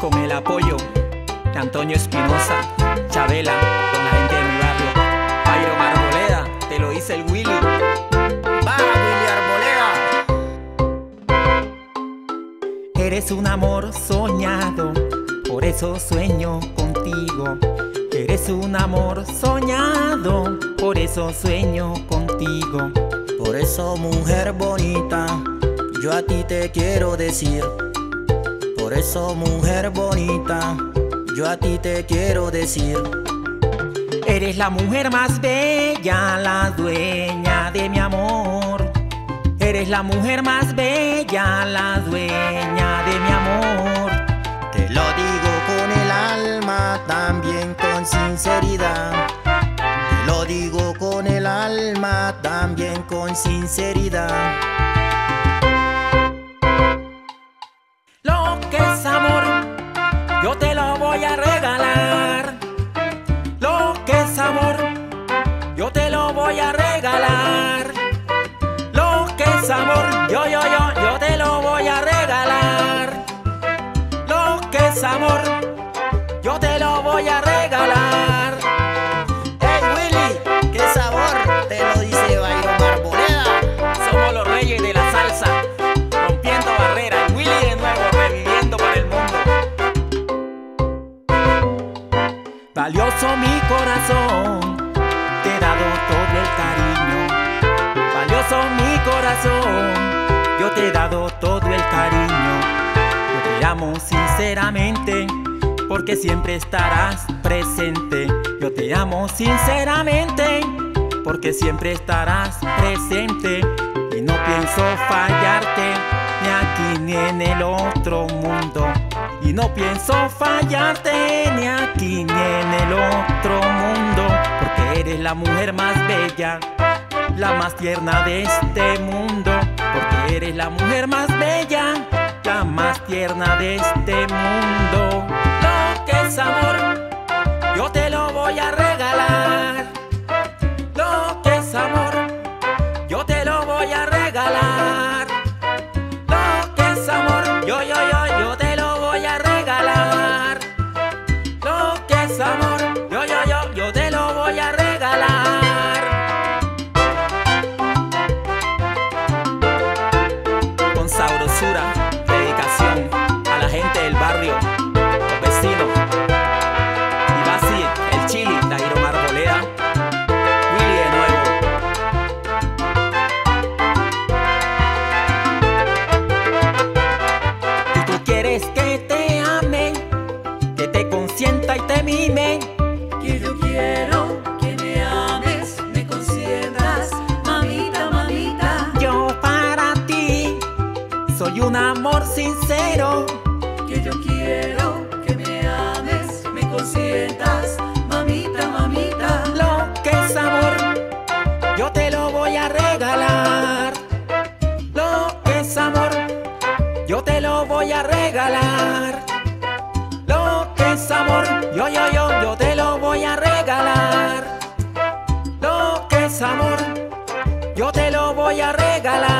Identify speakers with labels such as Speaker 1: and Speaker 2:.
Speaker 1: con el apoyo de Antonio Espinosa, Chabela, con la gente de mi barrio. Jairo Marboleda, te lo dice el Willy.
Speaker 2: Va, Willy Arboleda.
Speaker 1: Eres un amor soñado, por eso sueño contigo. Eres un amor soñado, por eso sueño contigo.
Speaker 2: Por eso, mujer bonita, yo a ti te quiero decir. Por eso, mujer bonita, yo a ti te quiero decir.
Speaker 1: Eres la mujer más bella, la dueña de mi amor. Eres la mujer más bella, la dueña de mi amor.
Speaker 2: Te lo digo con el alma, también con sinceridad. Te lo digo con el alma, también con sinceridad.
Speaker 1: Voy a regalar. Lo que es amor, yo te lo voy a regalar. Lo que es amor, yo, yo Valioso mi corazón, te he dado todo el cariño. Valioso mi corazón, yo te he dado todo el cariño. Yo te amo sinceramente, porque siempre estarás presente. Yo te amo sinceramente, porque siempre estarás presente. Y no pienso fallarte, ni aquí ni en el otro mundo. Y no pienso fallarte ni aquí ni en el otro mundo, la mujer más bella, la más tierna de este mundo, porque eres la mujer más bella, la más tierna de este mundo. Lo que es amor, yo te lo voy a. un amor sincero.
Speaker 3: Que yo quiero que me ames, me consientas, mamita, mamita.
Speaker 1: Lo que es amor, yo te lo voy a regalar. Lo que es amor, yo te lo voy a regalar. Lo que es amor, yo, yo, yo, yo te lo voy a regalar. Lo que es amor, yo te lo voy a regalar.